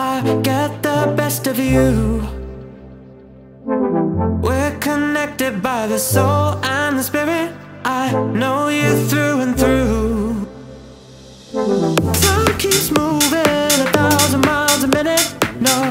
I get the best of you. We're connected by the soul and the spirit. I know you through and through. Time keeps moving a thousand miles a minute. No,